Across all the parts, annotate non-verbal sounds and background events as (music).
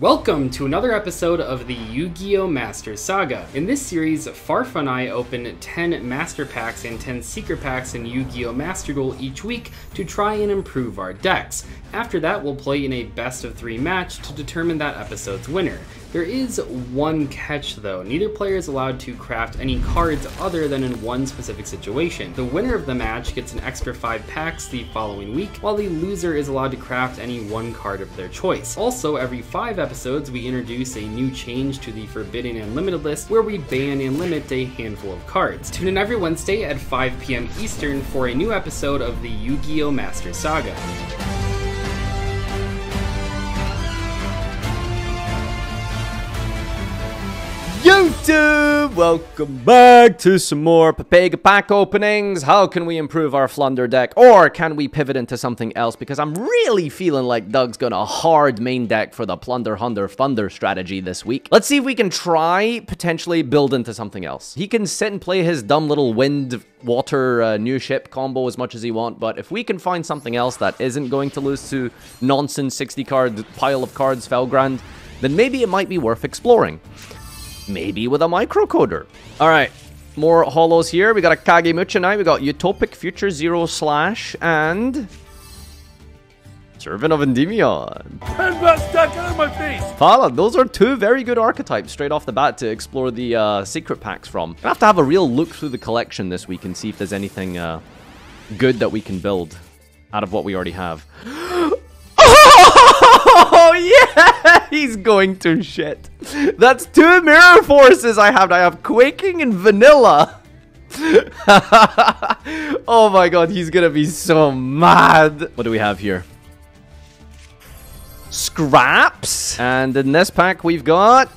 Welcome to another episode of the Yu-Gi-Oh! Master Saga. In this series, Farfa and I open 10 Master Packs and 10 Secret Packs in Yu-Gi-Oh! Master Duel each week to try and improve our decks. After that, we'll play in a best of three match to determine that episode's winner. There is one catch though, neither player is allowed to craft any cards other than in one specific situation. The winner of the match gets an extra 5 packs the following week, while the loser is allowed to craft any one card of their choice. Also, every 5 episodes we introduce a new change to the Forbidden and Limited list where we ban and limit a handful of cards. Tune in every Wednesday at 5 p.m. Eastern for a new episode of the Yu-Gi-Oh! Master Saga. YouTube! Welcome back to some more Pepega pack openings. How can we improve our Flunder deck? Or can we pivot into something else? Because I'm really feeling like Doug's gonna hard main deck for the Plunder Hunter Thunder strategy this week. Let's see if we can try potentially build into something else. He can sit and play his dumb little wind water uh, new ship combo as much as he want, but if we can find something else that isn't going to lose to nonsense 60 card pile of cards Felgrand, then maybe it might be worth exploring. Maybe with a microcoder. All right, more holos here. We got a Kagemucha Knight. We got Utopic Future Zero Slash and Servant of Endymion. Ten best deck out of my face! Fala, those are two very good archetypes straight off the bat to explore the uh, secret packs from. I have to have a real look through the collection this week and see if there's anything uh, good that we can build out of what we already have. (gasps) (laughs) Yeah, he's going to shit. That's two mirror forces I have. I have quaking and vanilla. (laughs) oh my god, he's gonna be so mad. What do we have here? Scraps. And in this pack, we've got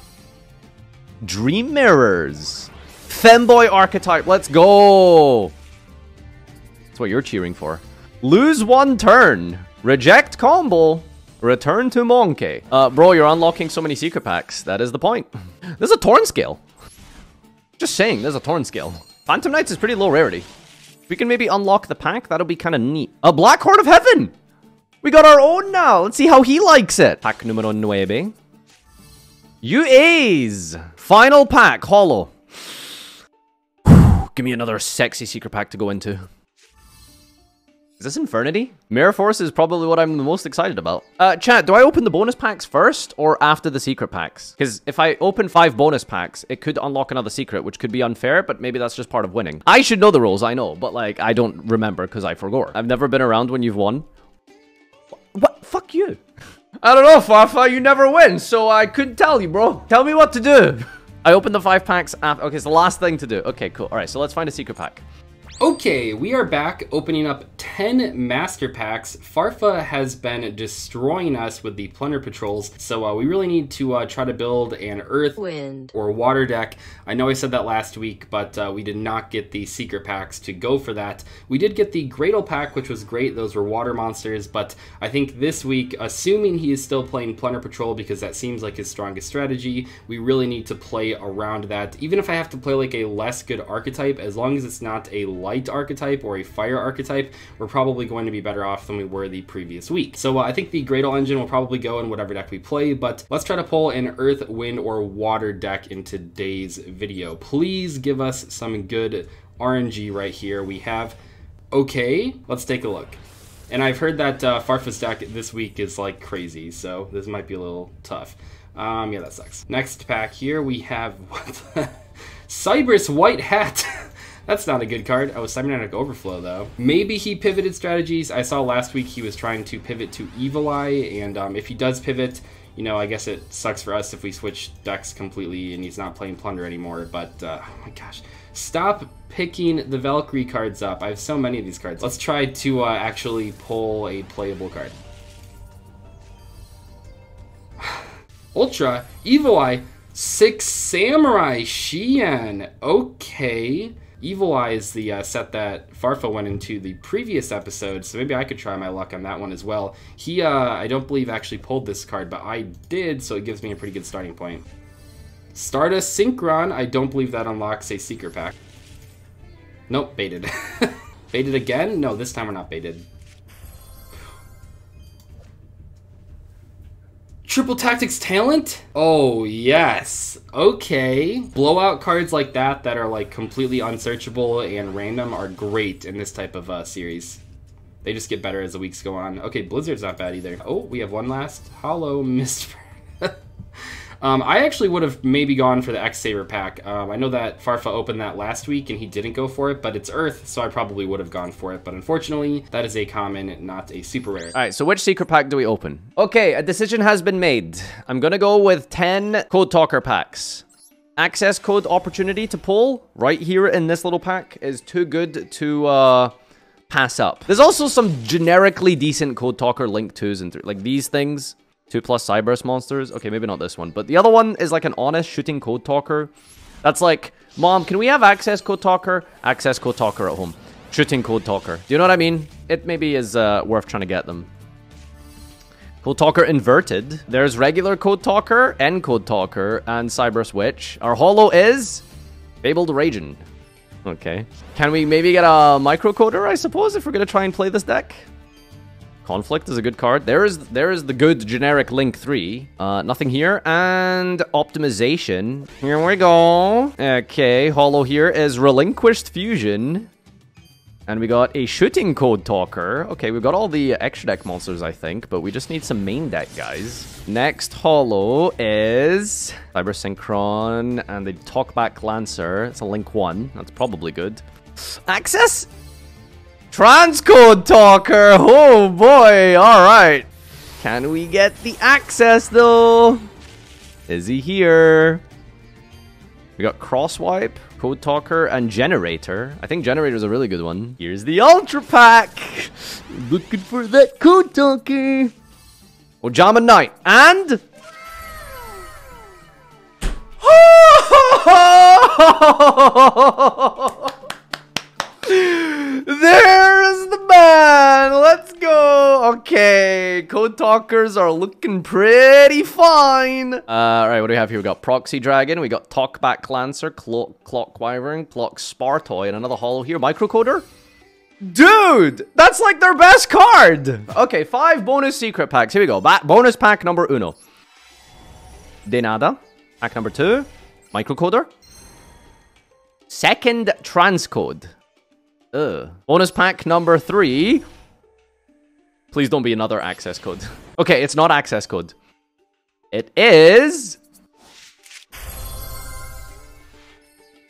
Dream Mirrors. Femboy archetype, let's go. That's what you're cheering for. Lose one turn. Reject combo. Return to Monkey. Uh, bro, you're unlocking so many secret packs. That is the point. (laughs) There's a Torn Scale. Just saying, there's a Torn Scale. Phantom Knights is pretty low rarity. We can maybe unlock the pack, that'll be kind of neat. A Black Horn of Heaven! We got our own now. Let's see how he likes it. Pack numero nueve. UAs. Final pack, Hollow. (sighs) Give me another sexy secret pack to go into. Is this Infernity? Mirror Force is probably what I'm the most excited about. Uh, chat, do I open the bonus packs first or after the secret packs? Because if I open five bonus packs, it could unlock another secret, which could be unfair, but maybe that's just part of winning. I should know the rules, I know, but like, I don't remember because I forgot. I've never been around when you've won. What? Fuck you. I don't know, Farfa, you never win, so I couldn't tell you, bro. Tell me what to do. (laughs) I opened the five packs after. Okay, it's the last thing to do. Okay, cool. All right, so let's find a secret pack. Okay, we are back opening up 10 master packs. Farfa has been destroying us with the Plunder Patrols, so uh, we really need to uh, try to build an Earth Wind. or Water deck. I know I said that last week, but uh, we did not get the secret packs to go for that. We did get the Graydle pack, which was great. Those were water monsters, but I think this week, assuming he is still playing Plunder Patrol because that seems like his strongest strategy, we really need to play around that. Even if I have to play like a less good archetype, as long as it's not a light archetype or a fire archetype, we're probably going to be better off than we were the previous week. So uh, I think the Graydle engine will probably go in whatever deck we play, but let's try to pull an Earth, Wind, or Water deck in today's video. Please give us some good RNG right here. We have, okay, let's take a look. And I've heard that uh, Farfa's deck this week is like crazy, so this might be a little tough. Um, yeah, that sucks. Next pack here, we have (laughs) what the Cyberse White Hat. (laughs) That's not a good card. Oh, Cybernetic Overflow, though. Maybe he pivoted strategies. I saw last week he was trying to pivot to Evil Eye, and um, if he does pivot, you know, I guess it sucks for us if we switch decks completely and he's not playing Plunder anymore, but, uh, oh my gosh. Stop picking the Valkyrie cards up. I have so many of these cards. Let's try to uh, actually pull a playable card. (sighs) Ultra, Evil Eye, Six Samurai, Xian. Okay. Evil Eye is the uh, set that Farfa went into the previous episode, so maybe I could try my luck on that one as well. He, uh, I don't believe actually pulled this card, but I did, so it gives me a pretty good starting point. Stardust Synchron, I don't believe that unlocks a secret pack. Nope, baited. (laughs) baited again? No, this time we're not baited. Triple Tactics Talent? Oh, yes. Okay. Blowout cards like that that are like completely unsearchable and random are great in this type of uh, series. They just get better as the weeks go on. Okay, Blizzard's not bad either. Oh, we have one last. Hollow Mist. (laughs) um, I actually would have maybe gone for the X Saber pack. Um, I know that Farfa opened that last week and he didn't go for it, but it's Earth, so I probably would have gone for it. But unfortunately, that is a common, not a super rare. All right, so which secret pack do we open? Okay, a decision has been made. I'm gonna go with 10 Code Talker packs. Access code opportunity to pull right here in this little pack is too good to uh, pass up. There's also some generically decent Code Talker Link 2s and 3, like these things. 2 plus Cyberse monsters. Okay, maybe not this one. But the other one is like an honest shooting Code Talker. That's like, Mom, can we have Access Code Talker? Access Code Talker at home. Shooting Code Talker. Do you know what I mean? It maybe is uh, worth trying to get them. Code Talker inverted. There's regular Code Talker, End Code Talker, and Cyberse Witch. Our holo is Fabled Raging. Okay. Can we maybe get a microcoder, I suppose, if we're going to try and play this deck? Conflict is a good card. There is there is the good generic Link 3. Uh, nothing here. And Optimization. Here we go. Okay, Holo here is Relinquished Fusion. And we got a Shooting Code Talker. Okay, we've got all the extra deck monsters, I think, but we just need some main deck, guys. Next holo is Cyber Synchron and the Talkback Lancer. It's a Link 1. That's probably good. Access? Transcode Talker! Oh boy, alright. Can we get the access though? Is he here? We got Crosswipe, Code Talker, and Generator. I think Generator's a really good one. Here's the Ultra Pack! Looking for that Code Talker! Oh, Ojama Knight, and... (laughs) There's the man! Let's go! Okay, Code Talkers are looking pretty fine. Uh, alright, what do we have here? We got Proxy Dragon, we got Talkback Lancer, Clock, Clock Wyvern, Clock Spartoy, and another hollow here. Microcoder? Dude, that's like their best card. Okay, five bonus secret packs. Here we go. Ba bonus pack number uno. De nada. Pack number two. Microcoder. Second transcode. Ugh. Bonus pack number three. Please don't be another access code. (laughs) okay, it's not access code. It is...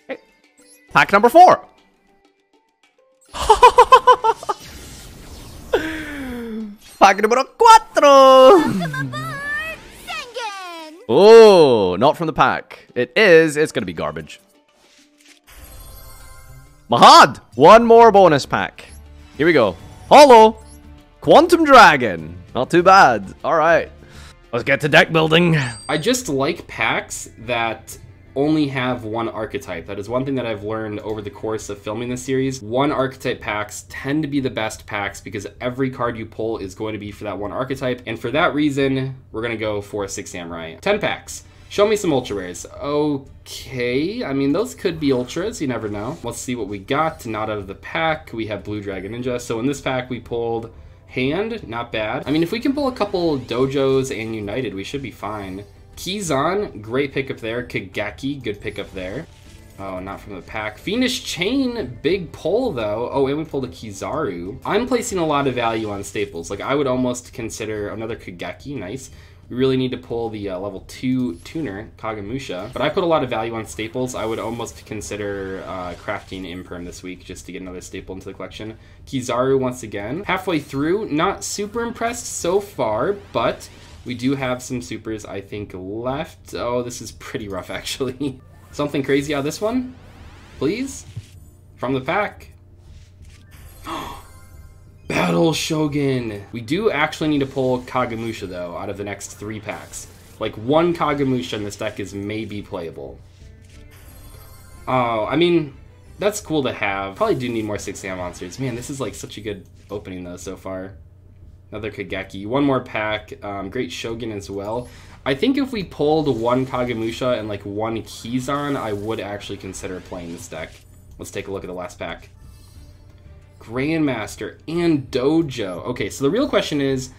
Okay. Pack number four. (laughs) Pack number cuatro. Oh, not from the pack. It is. It's going to be garbage. Mahad! One more bonus pack. Here we go. Holo! Quantum Dragon! Not too bad. Alright. Let's get to deck building. I just like packs that only have one archetype. That is one thing that I've learned over the course of filming this series. One archetype packs tend to be the best packs because every card you pull is going to be for that one archetype. And for that reason, we're going to go for Six Samurai. 10 packs. Show me some ultra rares. Okay, I mean, those could be ultras, you never know. Let's see what we got. Not out of the pack. We have Blue Dragon Ninja. So in this pack, we pulled Hand, not bad. I mean, if we can pull a couple Dojos and United, we should be fine. Kizan, great pickup there. Kageki, good pickup there. Oh, not from the pack. Fiendish Chain, big pull though. Oh, and we pulled a Kizaru. I'm placing a lot of value on staples. Like, I would almost consider another Kageki, nice. We really need to pull the uh, level 2 tuner, Kagemusha. But I put a lot of value on staples. I would almost consider uh, crafting Imperm this week just to get another staple into the collection. Kizaru once again. Halfway through, not super impressed so far, but we do have some supers, I think, left. Oh, this is pretty rough, (laughs) actually. Something crazy out of this one? Please? From the pack. (gasps) Battle Shogun! We do actually need to pull Kagemusha, though, out of the next three packs. Like, one Kagemusha in this deck is maybe playable. Oh, I mean, that's cool to have. Probably do need more 6 Sam monsters. Man, this is like such a good opening, though, so far. Another Kageki. One more pack. Um, great Shogun as well. I think if we pulled one Kagemusha and like one Kizan, I would actually consider playing this deck. Let's take a look at the last pack. Grandmaster and Dojo. Okay, so the real question is,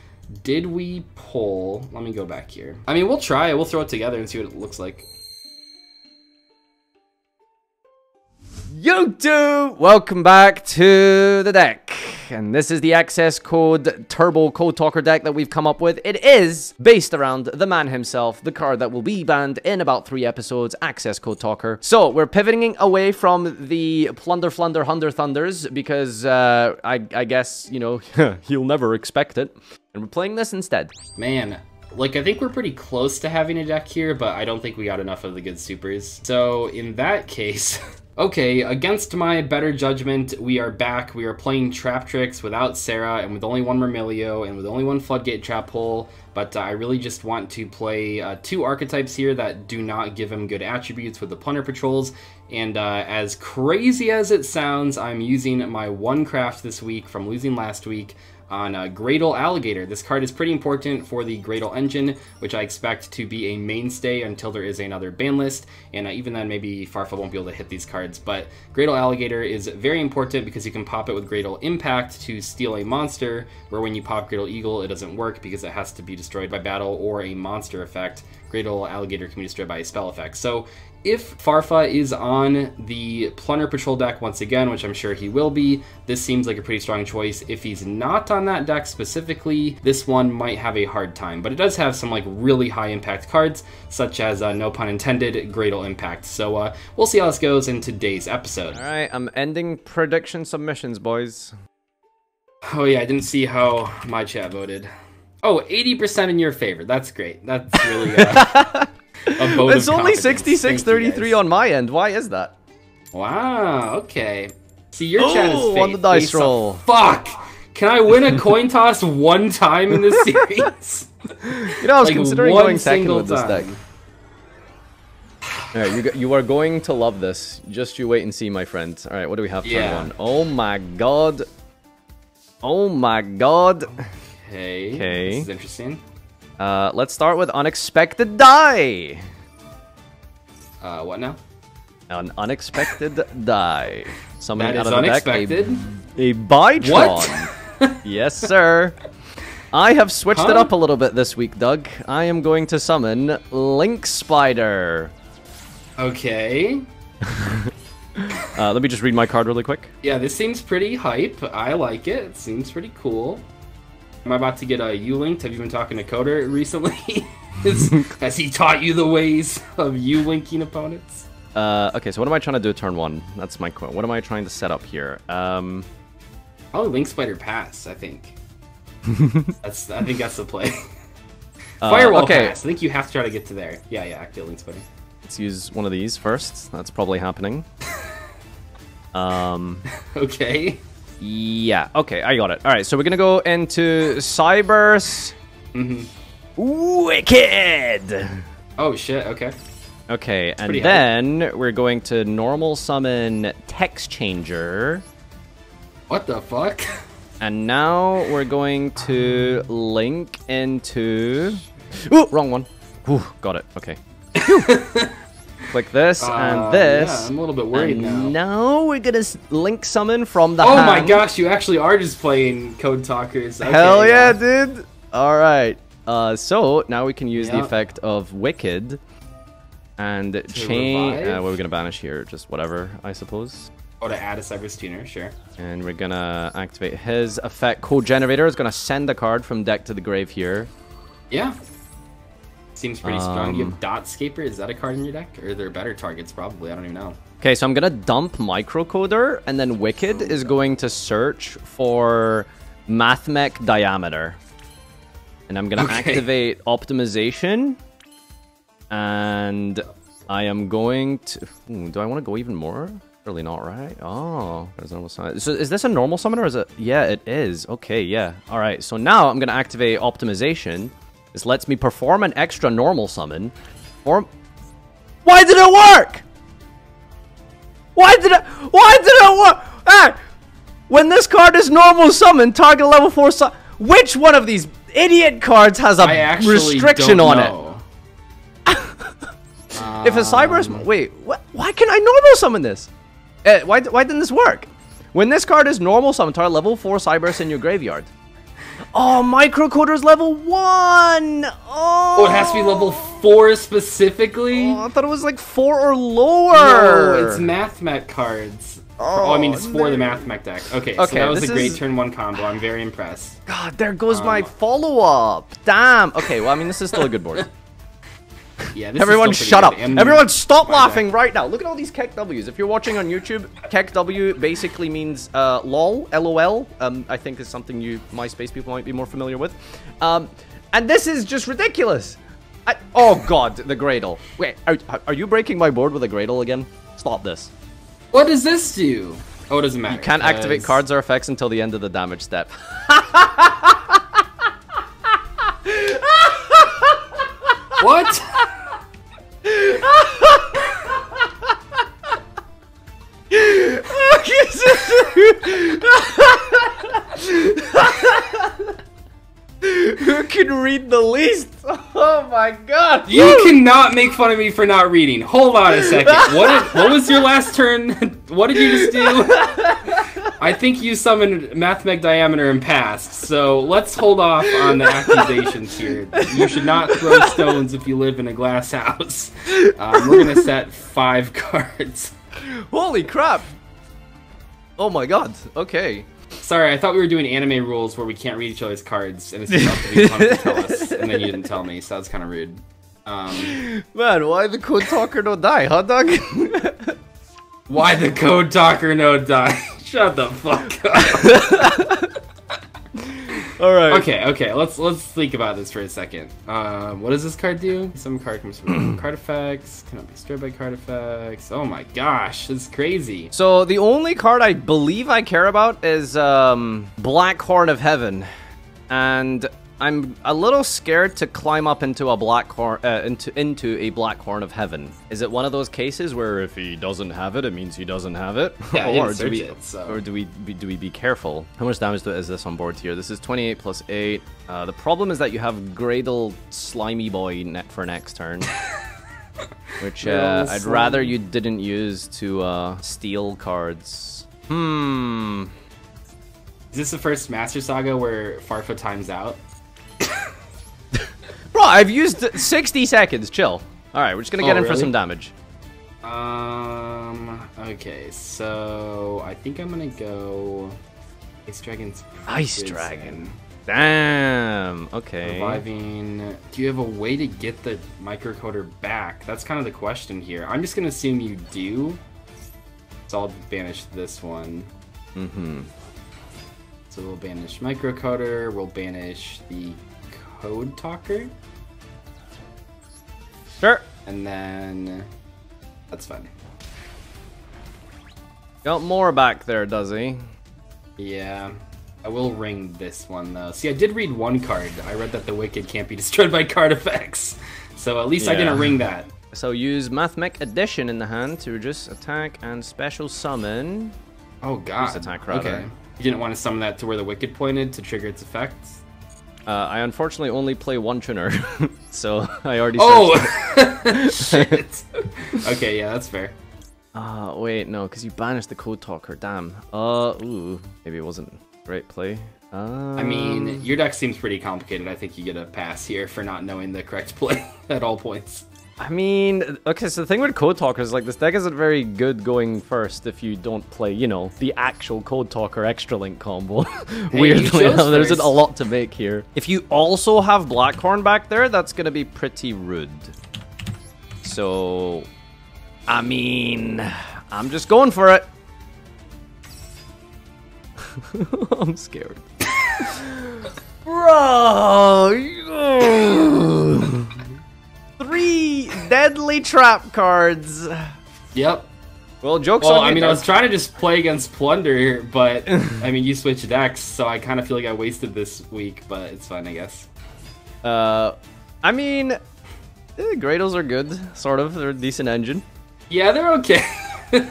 Did we pull? Let me go back here. I mean, we'll try it. We'll throw it together and see what it looks like. YouTube! Welcome back to the deck. And this is the access code Turbo Code Talker deck that we've come up with. It is based around the man himself, the card that will be banned in about three episodes, Access Code Talker. So we're pivoting away from the Plunder Flunder Hunder Thunders because uh, I, I guess, you know, (laughs) he'll never expect it. And we're playing this instead. Man, like, I think we're pretty close to having a deck here, but I don't think we got enough of the good supers. So, in that (laughs) case... Okay, against my better judgment, we are back. We are playing Traptrix without Sera and with only one Myrmeleo and with only one Floodgate Trap Hole, but uh, I really just want to play uh, two archetypes here that do not give him good attributes with the Plunder Patrols, and uh, as crazy as it sounds, I'm using my one craft this week from losing last week on uh, Graydle Alligator. This card is pretty important for the Graydle engine, which I expect to be a mainstay until there is another ban list, and uh, even then maybe Farfa won't be able to hit these cards, but Graydle Alligator is very important because you can pop it with Graydle Impact to steal a monster, where when you pop Graydle Eagle it doesn't work because it has to be destroyed by battle or a monster effect. Graydle Alligator can be destroyed by a spell effect. So if Farfa is on the Plunder Patrol deck once again, which I'm sure he will be, this seems like a pretty strong choice. If he's not on that deck specifically, this one might have a hard time, but it does have some like really high impact cards, such as, uh, no pun intended, Graydle Impact. So uh, we'll see how this goes in today's episode. All right, I'm ending prediction submissions, boys. Oh yeah, I didn't see how my chat voted. Oh, 80% in your favor. That's great. That's really... Uh, (laughs) it's only 6633 on my end. Why is that? Wow, okay. See, your chat is on the dice roll. Fuck! Can I win a coin toss one time in this series? (laughs) you know, I was like considering going second with this deck. Alright, you, you are going to love this. Just you wait and see, my friend. Alright, what do we have yeah. one? Oh my god. Oh my god. Okay. Okay. This is interesting. Uh, let's start with unexpected die. Uh, what now? An unexpected (laughs) die. Something out of the unexpected. deck. A, a Bitron. (laughs) yes, sir. I have switched huh? it up a little bit this week, Doug. I am going to summon Link Spider. Okay. (laughs) uh, let me just read my card really quick. Yeah, this seems pretty hype. I like it. It seems pretty cool. Am I about to get a U-linked? Have you been talking to Coder recently? (laughs) (laughs) has he taught you the ways of U-linking opponents? Uh, okay, so what am I trying to do turn one? That's my quote. What am I trying to set up here? Um, Probably Link Spider pass, I think. (laughs) that's I think that's the play. Uh, Firewall okay. pass. I think you have to try to get to there. Yeah, yeah, activate Link Spider. Let's use one of these first. That's probably happening. um, okay. Yeah, okay, I got it. All right, so we're gonna go into Cyberse mm-hmm. Wicked. Oh shit. Okay. Okay, and then high. we're going to normal summon Texchanger. What the fuck? And now we're going (laughs) to link into. Ooh, wrong one. Ooh, got it. Okay. (laughs) Click this uh, and this. Yeah, I'm a little bit worried now. Now we're gonna link summon from the. Oh hand. my gosh! You actually are just playing Code Talkers. Okay, Hell yeah, yeah, dude! All right. Uh, so now we can use yep. the effect of Wicked and chain. Uh, what are we gonna banish here? Just whatever, I suppose. Oh, to add a Cyberse Tuner, sure. And we're gonna activate his effect. Code Generator is gonna send a card from deck to the grave here. Yeah. Seems pretty um, strong. You have um, Dotscaper. Is that a card in your deck? Or are there better targets? Probably. I don't even know. Okay, so I'm going to dump Microcoder, and then Wicked oh, is going to search for Mathmech Diameter. And I'm going to okay. activate Optimization. And I am going to... Ooh, do I want to go even more? Really not, right? Oh, there's normal summon. So is this a normal summon or is it? Yeah, it is. Okay, yeah. All right, so now I'm going to activate Optimization. This lets me perform an extra normal summon. Or why did it work? Why did it? Why did it work? Ah, when this card is normal summon, target level four. Su Which one of these idiot cards has a restriction on know. it? (laughs) if a cyber um, wait, wh why can I normal summon this? Uh, why why didn't this work? When this card is normal summon, target level four Cyberse in your graveyard. Oh, microcoder's level one. Oh, Oh, it has to be level four specifically. Oh, I thought it was like four or lower. No, it's math mech cards. Oh, I mean, it's for the no. math mech deck. Okay, so Okay, that was a great is- turn one combo. I'm very impressed. God, there goes my Um, follow up. Damn. Okay, well, I mean, this is still a good board. (laughs) (laughs) Yeah, this Everyone, is shut up. And Everyone, stop laughing deck- right now. Look at all these Keck W's. If you're watching on YouTube, Keck W basically means uh, lol, lol. Um, I think is something you MySpace people might be more familiar with. Um, and this is just ridiculous. I, oh God, the Graydle. Wait, are, are you breaking my board with a Graydle again? Stop this. What does this do? Oh, it doesn't matter. You can't activate cards or effects until the end of the damage step. (laughs) What? Who can read the least? Oh my God! You cannot make fun of me for not reading. Hold on a second. What did, what was your last turn? (laughs) what did you just do? I think you summoned Mathmech Diameter and passed, so let's hold off on the accusations here. You should not throw stones if you live in a glass house. Um, we're gonna set five (laughs) cards. Holy crap! Oh my god, okay. Sorry, I thought we were doing anime rules where we can't read each other's cards, and it's up to be fun to tell us, and then you didn't tell me, so that's kind of rude. Um, (laughs) Man, why the code talker don't die, huh, Doug? why the code talker no die? (laughs) (laughs) Shut the fuck up. Alright. Okay, okay, let's let's think about this for a second. Um, what does this card do? Some card comes from (clears throat) card effects, cannot be destroyed by card effects. Oh my gosh, it's crazy. So the only card I believe I care about is um, Black Horn of Heaven, and I'm a little scared to climb up into a black horn uh, into into a Black Horn of Heaven. Is it one of those cases where if he doesn't have it, it means he doesn't have it, (laughs) Yeah, or do we, it, so- or do we be, do we be careful? How much damage is this on board here? This is 28 plus 8. Uh, the problem is that you have Graydle Slimy Boy net for next turn. (laughs) Which uh, I'd rather you didn't use to uh, steal cards. Hmm. Is this the first Master Saga where Farfa times out? Bro, I've used 60 seconds. Chill. All right, we're just gonna get Oh, in for some damage. Um. Okay, so I think I'm gonna go Ice Dragon's Ice Dragon. Damn. Okay. Reviving. Do you have a way to get the microcoder back? That's kind of the question here. I'm just gonna assume you do. So I'll banish this one. Mm-hmm. So we'll banish microcoder. We'll banish the code talker, Sure. and then that's fine. Got more back there, does he? Yeah. I will ring this one though. See, I did read one card. I read that the Wicked can't be (laughs) destroyed by card effects. So at least I didn't ring that. So use Mathmech Addition in the hand to reduce attack and special summon. Oh god. attack, rather. Okay. You didn't want to summon that to where the Wicked pointed to trigger its effects? Uh, I unfortunately only play one tuner, (laughs) so (laughs) I already. Oh! (laughs) Shit. okay, yeah, that's fair. Uh, wait, no, because you banished the code talker. Damn. Uh, ooh, maybe it wasn't great play. Um, I mean, your deck seems pretty complicated. I think you get a pass here for not knowing the correct play at all points. I mean, okay. So the thing with code talker is like this deck isn't very good going first if you don't play, you know, the actual code talker extra link combo. (laughs) you Weirdly there isn't a lot to make here. If you also have Blackhorn back there, that's gonna be pretty rude. So, I mean, I'm just going for it. (laughs) I'm scared. (laughs) Bro! Three deadly trap cards. Yep. Well, jokes Well, on you. I mean, I was trying to just play against Plunder, but (laughs) I mean, you switched decks, so I kind of feel like I wasted this week, but it's fine, I guess. Uh, I mean, eh, Graydles are good, sort of. They're a decent engine. Yeah, they're okay. (laughs)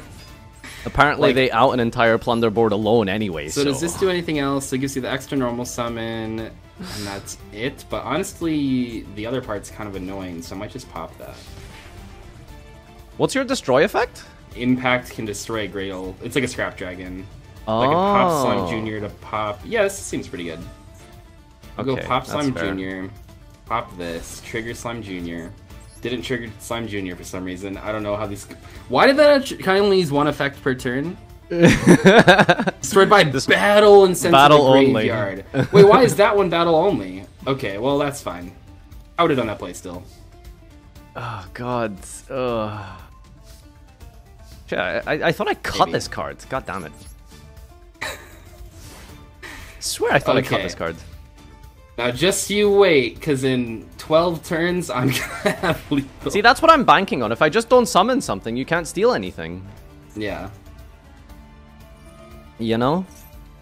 Apparently, Like- they out an entire plunder board alone anyway. so, So, does this do anything else? It gives you the extra normal summon, and that's it. But honestly, the other part's kind of annoying, so I might just pop that. What's your destroy effect? Impact can destroy a Graydle. It's like a Scrap Dragon. Like a pop Oh. Sonic Jr. to pop. Yeah, this seems pretty good. I'll go Pop Slime. Jr. Pop this. Trigger Slime Jr. Didn't trigger Slime Jr. for some reason. I don't know how these. Why did that kind of only use one effect per turn? (laughs) Destroyed by battle and sent Battle to the only. Wait, why is that one battle only? Okay, well that's fine. I would have done that play still. Oh god. Ugh. Shit, I, I, thought I cut Maybe. this card. God damn it. swear I thought I cut this card. Now just you wait, cause in 12 turns I'm (laughs) gonna have lethal. See, that's what I'm banking on. If I just don't summon something, you can't steal anything. Yeah, You know?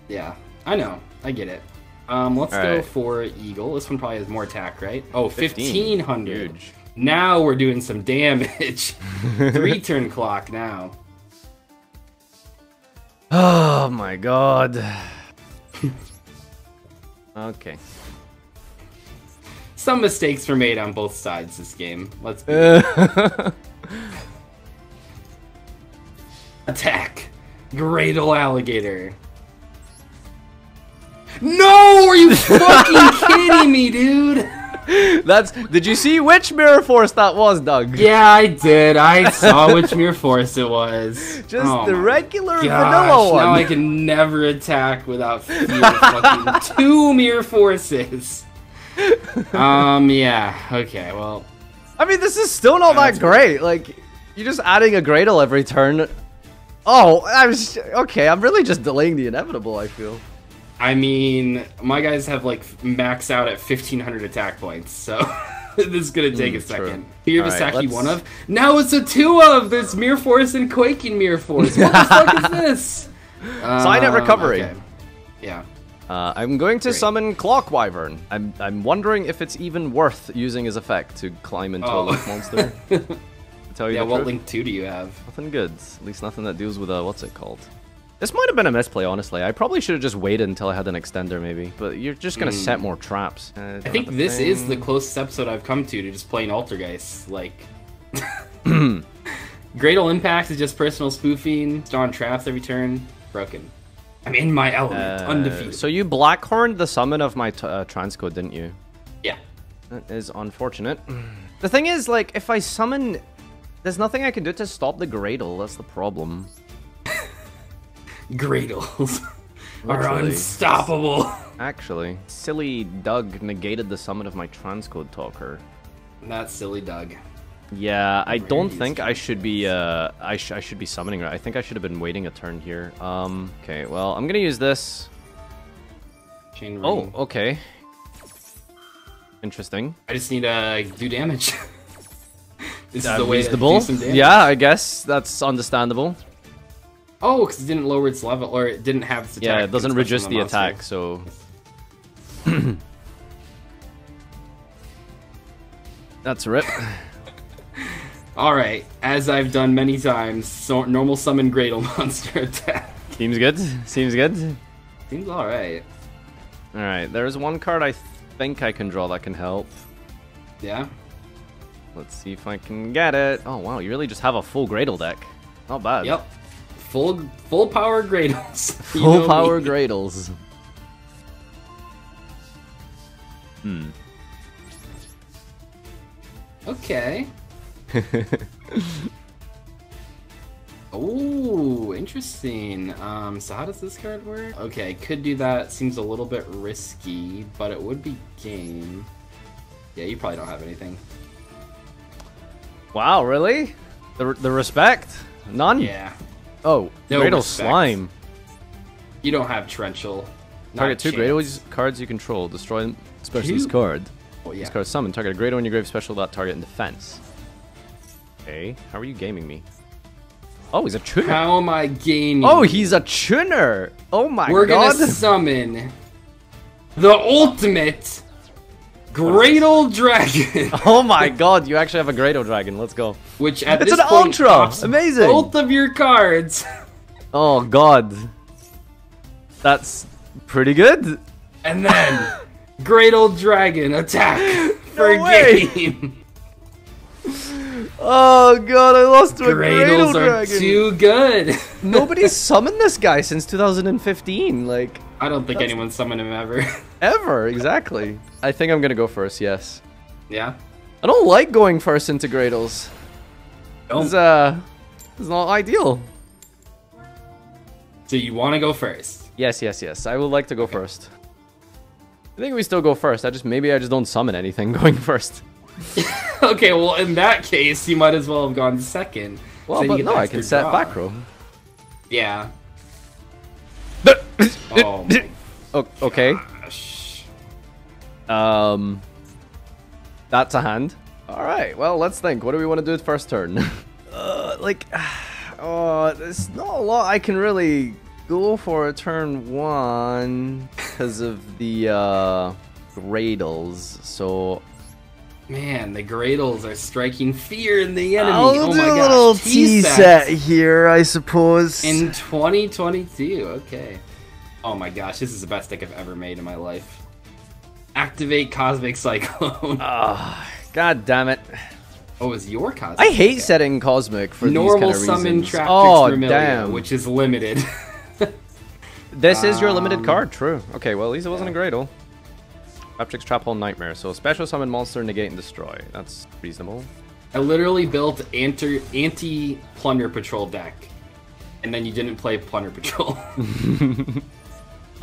yeah. I know. I get it. Um, let's go Alright. for Eagle. This one probably has more attack, right? Oh, 15. 1500. Huge. Now we're doing some damage. (laughs) Three turn clock now. Oh my god. okay. Some mistakes were made on both sides this game. Let's be (laughs) attack. Graydle alligator. No, are you fucking (laughs) kidding me, dude? That's. Did you see which mirror force that was, Doug? Yeah, I did. I (laughs) saw which Mirror Force it was. Just Oh the regular gosh, vanilla one. Now I can never attack without fucking (laughs) two Mirror Forces. Um, yeah. Okay, well, I mean, this is still not that great. Like, you're just adding a Graydle every turn. Oh, I was okay. I'm really just delaying the inevitable. I feel. I mean, my guys have like max out at 1500 attack points, so (laughs) this is gonna take a Mm, true. second. Fear Alright, Visaki let's- one of. Now it's a two of. There's Mirror Force and Quaking Mirror Force. What the fuck is (laughs) this? Sign at Um, recovery. okay. Yeah. Uh, I'm going to Great. summon Clock Wyvern. I'm I'm wondering if it's even worth using his effect to climb into a Oh. link monster. (laughs) to tell you Yeah. the What truth. link two do you have? Nothing good. At least nothing that deals with uh, what's it called. This might have been a misplay, honestly. I probably should have just waited until I had an extender, maybe. But you're just gonna set more traps. Uh. I think this is the closest episode I've come to to just playing Altergeist. Like, (clears throat) Graydle Impact is just personal spoofing, drawing traps every turn, broken. I'm in my element, undefeated. So you blackhorned the summon of my t- uh, transcode, didn't you? yeah, That is unfortunate. The thing is, like, if I summon, there's nothing I can do to stop the Graydle. That's the problem. Graydles (laughs) are unstoppable. (laughs) Actually, silly Doug negated the summon of my transcode talker. That's silly, Doug. Yeah, I don't think I should be. Uh, I, sh- I should be summoning. I think I should have been waiting a turn here. Um. Okay. Well, I'm gonna use this. Chain ring. Oh. Okay. Interesting. I just need to do damage. (laughs) this is the way reasonable. to do some damage. Yeah, I guess that's understandable. Oh, because it didn't lower its level, or it didn't have its attack. Yeah, it doesn't reduce on the attack, so. (clears throat) That's a rip. (laughs) All right, as I've done many times, so normal summon Graydle (laughs) monster attack. Seems good. Seems good. Seems all right. All right, there's one card I think I can draw that can help. Yeah. Let's see if I can get it. Oh wow, you really just have a full Graydle deck. Not bad. Yep. Full full power Graydles. (laughs) Full power me. Graydles. Hmm. Okay. (laughs) Oh, interesting. Um, so how does this card work? Okay, could do that. Seems a little bit risky, but it would be game. Yeah, you probably don't have anything. Wow, really? The, the respect? None? Yeah, Oh, No Graydle respect. Slime. you don't have Torrential. Target two. Graydle cards you control. Destroy special this Two? card. Oh, yeah. This card summon. Target a Graydle in your grave special dot target in defense. Okay, how are you gaming me? Oh, he's a tuner. How am I gaming? Oh, he's a tuner. Oh my god. We're god. gonna summon the ultimate Graydle (laughs) Dragon, Oh my god, you actually have a Graydle Dragon. Let's go. which at It's this an point Ultra! Amazing! Both of your cards, (laughs) Oh god. That's pretty good. and then (laughs) Graydle Dragon attack for way! game. Oh god, I lost to a Graydles Graydle are Dragon. too good. Nobody's summoned this guy since 2015. Like, I don't think anyone summoned him ever. (laughs) Ever, exactly. I think I'm gonna go first, yes. yeah. I don't like going first into Graydles. It's, uh, it's not ideal. So you want to go first? Yes, yes, yes. I would like to go first. I think we still go first. I just maybe I just don't summon anything (laughs) going first. (laughs) okay, well in that case, you might as well have gone second. Well, So you but no, I can set back row. Yeah. Oh okay. gosh. Um, that's a hand. All right. Well, let's think. What do we want to do with first turn? (laughs) uh, like, (sighs) oh, there's not a lot I can really go for a turn one because of the uh, Graydles. So Man, the Graydles are striking fear in the enemy. I'll oh do my a gosh. little tease T set here, I suppose. In 2022, okay. Oh my gosh, this is the best deck I've ever made in my life. Activate Cosmic Cyclone. (laughs) Ah, God damn it! oh, is your Cosmic? I hate Okay. setting Cosmic for Normal these kind of summon reasons. Trap oh, damn! which is limited. (laughs) This is your limited Um, card, true. Okay, well, at least it wasn't a Graydle. Traptrix Trap Hole Nightmare. So special summon monster, negate and destroy. That's reasonable. I literally built anti anti Plunder Patrol deck, and then you didn't play Plunder Patrol. (laughs)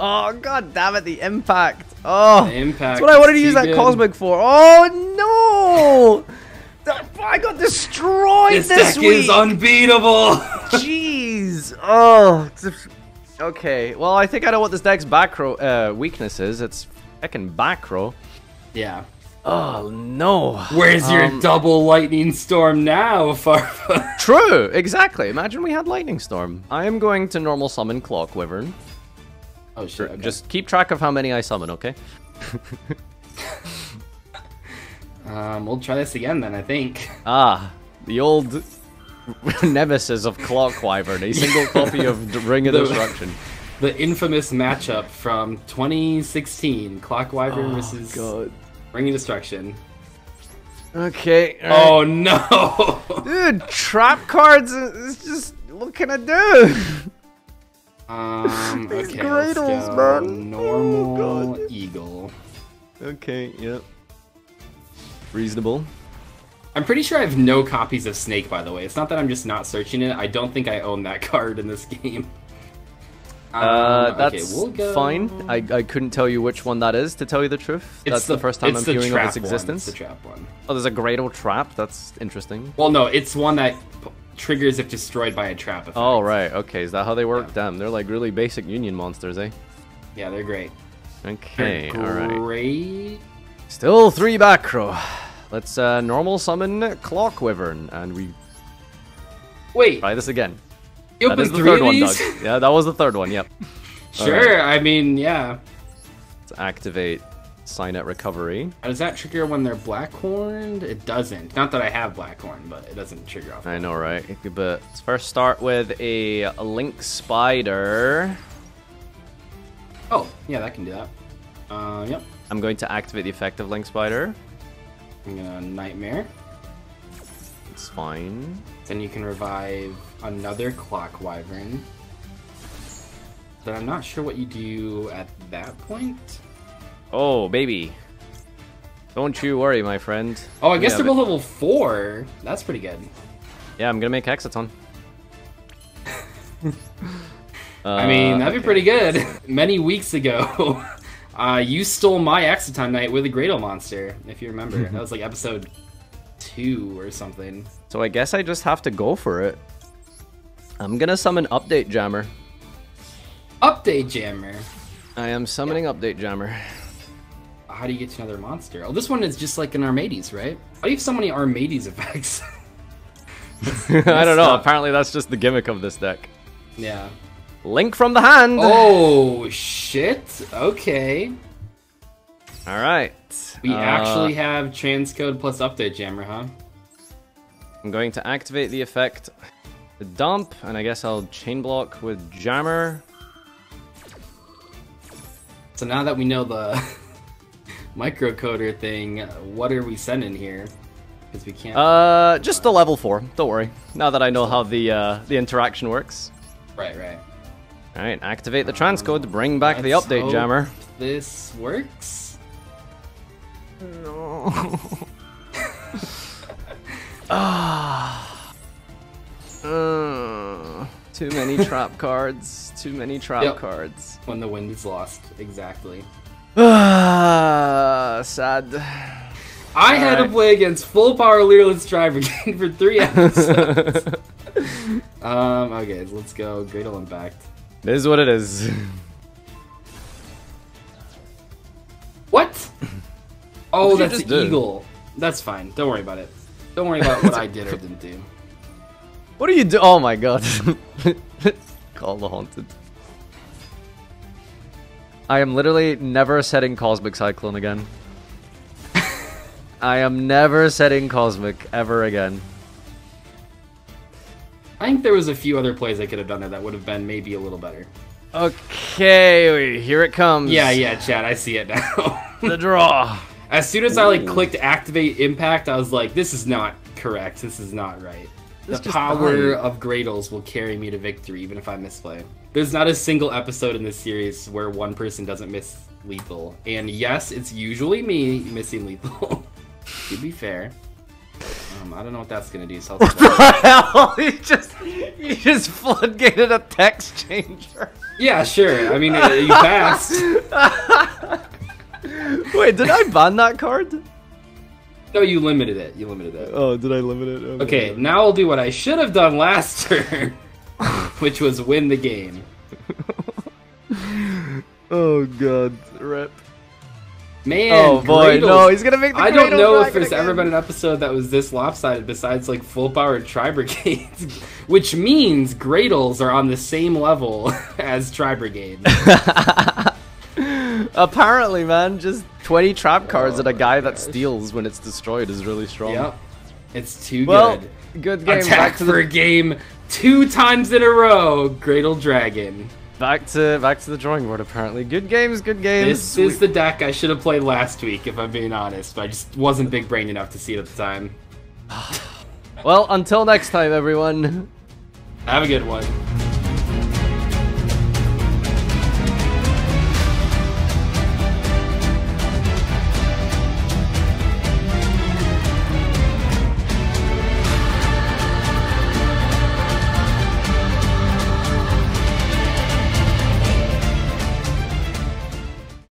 Oh god damn it, the impact. Oh The impact That's what I wanted to use that good. cosmic for. Oh no! I got destroyed this this, deck week. is unbeatable. (laughs) Jeez. Oh. Okay. Well, I think I know what this deck's back row uh, weakness is. It's heckin' back row. yeah. Oh no. Where's your Um, double lightning storm now, (laughs) Farfa? True. Exactly. Imagine we had lightning storm. I am going to normal summon Clock Wyvern. oh shit! Okay. Just keep track of how many I summon, okay? (laughs) um, we'll try this again then. I think. Ah, the old (laughs) nemesis of Clock Wyvern, a single copy of Ring of The- Destruction. The infamous matchup from 2016, Clock Wyvern versus God. Ring of Destruction. Okay. Oh no! (laughs) Dude, trap cards is just. What can I do? (laughs) um, (laughs) These okay, let's Graydles, man. Normal Oh, God. Eagle. okay, yep. Reasonable. I'm pretty sure I have no copies of Snake, by the way. It's not that I'm just not searching it. I don't think I own that card in this game. Uh, Um, that's okay, we'll go- fine. I, I couldn't tell you which one that is, to tell you the truth. It's that's the, first time I'm the hearing of its one, existence. It's the trap one. Oh, there's a Graydle trap. That's interesting. Well, no, it's one that p- triggers if destroyed by a trap effect. Oh, right. Okay, is that how they work? Damn, they're like really basic Union monsters, eh? Yeah, they're great. Okay, They're alright. great. Still three back row. Let's uh, normal summon Clock Wyvern, and we Wait, try this again. That opened the third one. Doug. (laughs) Yeah, that was the third one, yep. sure, I mean, yeah. Let's activate Cynet Recovery. Does that trigger when they're blackhorned? It doesn't. Not that I have black blackhorn, but it doesn't trigger off. I know, right? But let's first start with a, a Link Spider. Oh, yeah, that can do that. Uh, yep. I'm going to activate the effect of Link Spider. I'm gonna nightmare. It's fine. Then you can revive another clock wyvern. But I'm not sure what you do at that point. Oh, baby. Don't you worry, my friend. Oh, I guess Yeah, they're but- both level four. That's pretty good. Yeah, I'm gonna make Hexaton. (laughs) I mean, Uh, that'd be pretty good. (laughs) Many weeks ago, (laughs) uh, you stole my Hexaton Knight with a Graydle monster, if you remember. that was like episode two or something. So I guess I just have to go for it. I'm gonna summon Update Jammer. Update Jammer. I am summoning Update Jammer. How do you get to another monster? Oh, this one is just like an Armades, right? Why do you have so many Armades effects? (laughs) (laughs) I don't know. Apparently, that's just the gimmick of this deck. yeah. Link from the hand. Oh, shit. Okay. All right. We Uh, actually have transcode plus update jammer, huh? I'm going to activate the effect, the dump, and I guess I'll chain block with Jammer. So now that we know the (laughs) microcoder thing, what are we sending here? Because we can't. Uh, just the level four. Don't worry. Now that I know how the uh, the interaction works. right, right. Alright, activate the transcode to bring back the Let's update hope jammer. This works. No. (laughs) (laughs) Ah. Uh, too many (laughs) trap cards. Too many trap Yep. cards. When the wind is lost, exactly. Ah, sad. I had to play against full power Leerless Driver King (laughs) for three episodes. (laughs) um, okay, let's go. Graydle Impact. It is what it is. What? Oh, What that's do? Eagle. That's fine. Don't worry about it. Don't worry about what I did or didn't do. What do you do? Oh my god. (laughs) Call the haunted. I am literally never setting Cosmic Cyclone again. (laughs) I am never setting Cosmic ever again. I think there was a few other plays I could have done there that would have been maybe a little better. Okay, here it comes. Yeah, yeah, Chad, I see it now. (laughs) The draw. as soon as I like clicked activate impact, I was like, this is not correct. This is not right. The power of Graydles will carry me to victory, even if I misplay. There's not a single episode in this series where one person doesn't miss lethal. And yes, it's usually me missing lethal. (laughs) to be fair. Um, I don't know what that's gonna do. So What the hell? You just, (laughs) you just floodgated a Texchanger. yeah, sure. I mean, uh, you passed. (laughs) Wait, did I ban that card? No, you limited it. You limited it. Oh, did I limit it? Okay, now I'll do what I should have done last (laughs) turn, which was win the game. (laughs) Oh god, rip. Man, oh boy, Graydles- no, he's gonna make the I don't know if there's ever been an episode that was this lopsided besides like full powered Tri Brigades, (laughs) which means Graydles are on the same level as Tri Brigade. Apparently, man, just 20 trap cards and a guy that steals when it's destroyed is really strong. yep, it's too Well, good. good game. Attack Back to for the a game two times in a row, Graydle Dragon. back to back to the drawing board. Apparently, good games, good games. This is the deck I should have played last week, if I'm being honest. But I just wasn't big brain enough to see it at the time. (sighs) well, until next time, everyone. Have a good one.